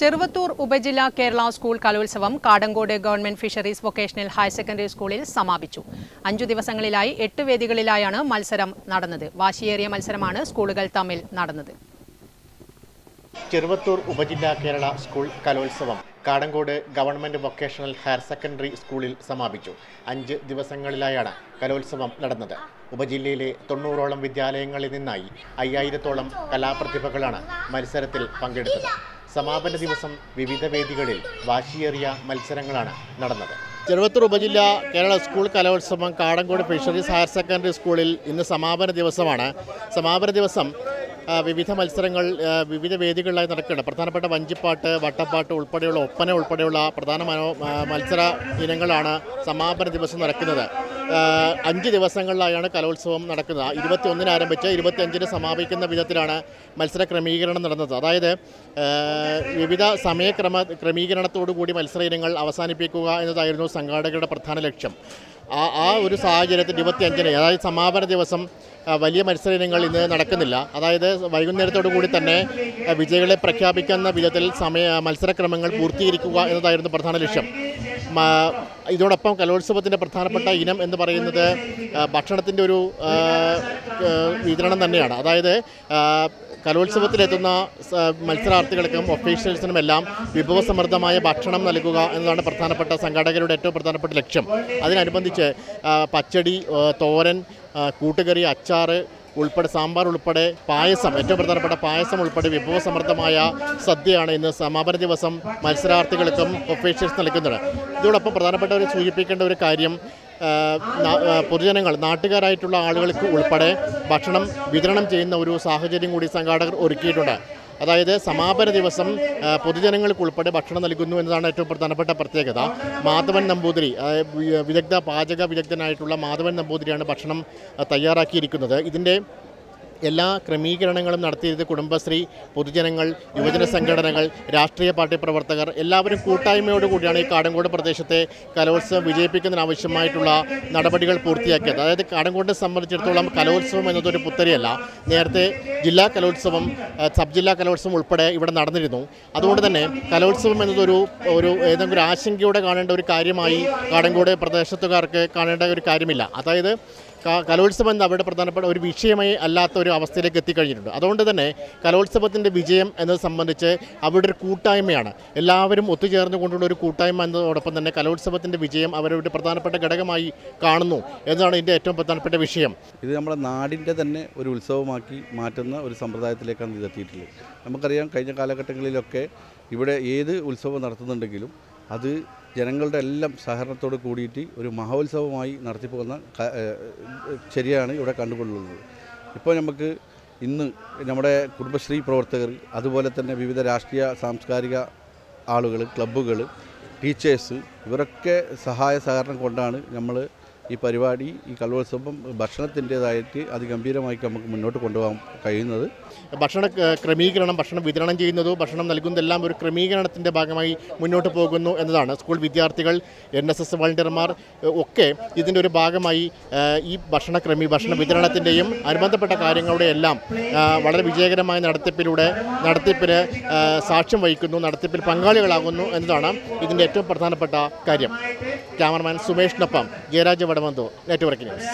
ചെറുവത്തൂർ ഉപജില്ല Kerala school Kalolsavam Kadankode government fisheries vocational higher secondary സ്കൂളിൽ സമാപിച്ചു. അഞ്ചു ദിവസങ്ങളിലായി എട്ട് വേദികളിലായാണ് മത്സരം നടന്നത്. വാശിയേറിയ മത്സരമാണ് സ്കൂളുകൾ തമ്മിൽ നടന്നത്. ചെറുവത്തൂർ ഉപജില്ല Kerala school Kalolsavam Kadankode government vocational higher secondary സ്കൂളിൽ സമാപിച്ചു. അഞ്ച് ദിവസങ്ങളിലായാണ് കലോത്സവം നടന്നത്. ഉപജില്ലയിലെ തൊണ്ണൂറോളം വിദ്യാലയങ്ങളിൽ നിന്നായി അയ്യായിരത്തോളം കലാപ്രതിഭകളാണ് മത്സരത്തിൽ പങ്കെടുത്തത്. സമാപന ദിവസം വിവിധ വേദികളിൽ വാശിയേറിയ മത്സരങ്ങളാണ് നടന്നത്. ചെറുവത്തൂർ ഉപജില്ല കേരള സ്കൂൾ കലോത്സവം കാടങ്കോട് ഫിഷറീസ് ഹയർ സെക്കൻഡറി സ്കൂളിൽ ഇന്ന് സമാപന ദിവസമാണ്. സമാപന ദിവസം വിവിധ മത്സരങ്ങൾ വിവിധ വേദികളിലായി നടക്കുകയാണ്. പ്രധാനപ്പെട്ട വഞ്ചിപ്പാട്ട് വട്ടപ്പാട്ട് ഉൾപ്പെടെയുള്ള ഒപ്പന ഉൾപ്പെടെയുള്ള പ്രധാന മത്സര ഇനങ്ങളാണ് സമാപന ദിവസം നടക്കുന്നത്. അഞ്ച് ദിവസങ്ങളിലായാണ് കലോത്സവം നടക്കുന്നത്. ഇരുപത്തി ഒന്നിന് ആരംഭിച്ച് ഇരുപത്തിയഞ്ചിന് സമാപിക്കുന്ന വിധത്തിലാണ് മത്സര ക്രമീകരണം നടന്നത്. അതായത് വിവിധ സമയക്രമ ക്രമീകരണത്തോടു കൂടി മത്സര ഇനങ്ങൾ അവസാനിപ്പിക്കുക എന്നതായിരുന്നു സംഘാടകരുടെ പ്രധാന ലക്ഷ്യം. ആ ആ ഒരു സാഹചര്യത്തിൽ ഇരുപത്തിയഞ്ചിന് അതായത് സമാപന ദിവസം വലിയ മത്സര ഇനങ്ങൾ ഇന്ന് നടക്കുന്നില്ല. അതായത് വൈകുന്നേരത്തോടു കൂടി തന്നെ വിജയികളെ പ്രഖ്യാപിക്കുന്ന വിധത്തിൽ സമയ മത്സരക്രമങ്ങൾ പൂർത്തീകരിക്കുക എന്നതായിരുന്നു പ്രധാന ലക്ഷ്യം. ഇതോടൊപ്പം കലോത്സവത്തിന്റെ പ്രധാനപ്പെട്ട ഇനം എന്ന് പറയുന്നത് ഭക്ഷണത്തിന്റെ ഒരു വിതരണം തന്നെയാണ്. അതായത് കലോത്സവത്തിലെത്തുന്ന മത്സരാർത്ഥികൾക്കും ഒഫീഷ്യൽസിനും എല്ലാം വിഭവസമൃദ്ധമായ ഭക്ഷണം നൽകുക എന്നതാണ് പ്രധാനപ്പെട്ട സംഘാടകരുടെ ഏറ്റവും പ്രധാനപ്പെട്ട ലക്ഷ്യം. അതിനനുബന്ധിച്ച് പച്ചടി തോരൻ കൂട്ടുകറി അച്ചാറ് ഉൾപ്പെടെ സാമ്പാർ ഉൾപ്പെടെ പായസം ഏറ്റവും പ്രധാനപ്പെട്ട പായസം ഉൾപ്പെടെ വിഭവസമൃദ്ധമായ സദ്യയാണ് ഇന്ന് സമാപന ദിവസം മത്സരാർത്ഥികൾക്കും ഒഫീഷ്യൽസ് നൽകുന്നത്. ഇതോടൊപ്പം പ്രധാനപ്പെട്ട ഒരു സൂചിപ്പിക്കേണ്ട ഒരു കാര്യം പൊതുജനങ്ങൾ നാട്ടുകാരായിട്ടുള്ള ആളുകൾക്ക് ഉൾപ്പെടെ ഭക്ഷണം വിതരണം ചെയ്യുന്ന ഒരു സാഹചര്യം കൂടി സംഘാടകർ ഒരുക്കിയിട്ടുണ്ട്. അതായത് സമാപന ദിവസം ആ, പൊതുജനങ്ങൾക്ക് ഉൾപ്പെടെ ഭക്ഷണം നൽകുന്നു എന്നതാണ് ഏറ്റവും പ്രധാനപ്പെട്ട പ്രത്യേകത. മാധവൻ നമ്പൂതിരി വിദഗ്ധ പാചക വിദഗ്ധനായിട്ടുള്ള മാധവൻ നമ്പൂതിരിയാണ് ഭക്ഷണം തയ്യാറാക്കിയിരിക്കുന്നത്. ഇതിന്റെ എല്ലാ ക്രമീകരണങ്ങളും നടത്തിയത് കുടുംബശ്രീ പൊതുജനങ്ങൾ യുവജന സംഘടനകൾ രാഷ്ട്രീയ പാർട്ടി പ്രവർത്തകർ എല്ലാവരും കൂട്ടായ്മയോടുകൂടിയാണ് ഈ കാടങ്കോട് പ്രദേശത്തെ കലോത്സവം വിജയിപ്പിക്കുന്നതിനാവശ്യമായിട്ടുള്ള നടപടികൾ പൂർത്തിയാക്കിയത്. അതായത് കാടങ്കോടിനെ സംബന്ധിച്ചിടത്തോളം കലോത്സവം എന്നതൊരു പുത്തരിയല്ല. നേരത്തെ ജില്ലാ കലോത്സവം സബ് ജില്ലാ കലോത്സവം ഉൾപ്പെടെ ഇവിടെ നടന്നിരുന്നു. അതുകൊണ്ട് തന്നെ കലോത്സവം എന്നതൊരു ഒരു ഏതെങ്കിലും ഒരു ആശങ്കയോടെ കാണേണ്ട ഒരു കാര്യമായി കാടങ്കോട് പ്രദേശത്തുകാർക്ക് കാണേണ്ട ഒരു കാര്യമില്ല. അതായത് കലോത്സവം എന്ന അവരുടെ പ്രധാനപ്പെട്ട ഒരു വിഷയമായി അല്ലാത്ത ഒരു അവസ്ഥയിലേക്ക് എത്തിക്കഴിഞ്ഞിട്ടുണ്ട്. അതുകൊണ്ട് തന്നെ കലോത്സവത്തിന്റെ വിജയം എന്നത് സംബന്ധിച്ച് അവരുടെ ഒരു കൂട്ടായ്മയാണ്. എല്ലാവരും ഒത്തുചേർന്നുകൊണ്ടുള്ള ഒരു കൂട്ടായ്മ എന്നതോടൊപ്പം തന്നെ കലോത്സവത്തിന്റെ വിജയം അവരുടെ പ്രധാനപ്പെട്ട ഘടകമായി കാണുന്നു എന്നതാണ് ഇതിന്റെ ഏറ്റവും പ്രധാനപ്പെട്ട വിഷയം. ഇത് നമ്മുടെ നാടിന്റെ തന്നെ ഒരു ഉത്സവമാക്കി മാറ്റുന്ന ഒരു സമ്പ്രദായത്തിലേക്കാണ് ഇത് എത്തിയിട്ടുള്ളത്. നമുക്കറിയാം കഴിഞ്ഞ കാലഘട്ടങ്ങളിലൊക്കെ ഇവിടെ ഏത് ഉത്സവം നടത്തുന്നുണ്ടെങ്കിലും അത് ജനങ്ങളുടെ എല്ലാം സഹകരണത്തോട് കൂടിയിട്ട് ഒരു മഹോത്സവമായി നടത്തിപ്പോകുന്ന ശരിയാണ് ഇവിടെ കണ്ടുകൊള്ളുന്നത് ഇപ്പോൾ നമുക്ക് ഇന്ന് നമ്മുടെ കുടുംബശ്രീ പ്രവർത്തകർ അതുപോലെ തന്നെ വിവിധ രാഷ്ട്രീയ സാംസ്കാരിക ആളുകൾ ക്ലബ്ബുകൾ ടീച്ചേഴ്സ് ഇവരൊക്കെ സഹായ സഹകരണം കൊണ്ടാണ് നമ്മൾ ഈ പരിപാടി ഈ കലോത്സവം ഭക്ഷണത്തിന്റേതായിട്ട് അതിഗംഭീരമായി നമുക്ക് മുന്നോട്ട് കൊണ്ടുപോകാൻ കഴിയുന്നത്. ഭക്ഷണ ക്രമീകരണം ഭക്ഷണം വിതരണം ചെയ്യുന്നതോ ഭക്ഷണം നൽകുന്നതെല്ലാം ഒരു ക്രമീകരണത്തിന്റെ ഭാഗമായി മുന്നോട്ട് പോകുന്നു എന്നതാണ്. സ്കൂൾ വിദ്യാർത്ഥികൾ എൻ എസ് എസ് വളണ്ടിയർമാർ ഒക്കെ ഇതിന്റെ ഒരു ഭാഗമായി ഈ ഭക്ഷണ ക്രമീ ഭക്ഷണ വിതരണത്തിന്റെയും അനുബന്ധപ്പെട്ട കാര്യങ്ങളുടെ എല്ലാം വളരെ വിജയകരമായ നടത്തിപ്പിലൂടെ നടത്തിപ്പിന് സാക്ഷ്യം വഹിക്കുന്നു നടത്തിപ്പിൽ പങ്കാളികളാകുന്നു എന്നതാണ് ഇതിന്റെ ഏറ്റവും പ്രധാനപ്പെട്ട കാര്യം. ക്യാമറമാൻ സുമേഷിനൊപ്പം ജയരാജ് വടമന്തോ നെറ്റ്വർക്ക് ന്യൂസ്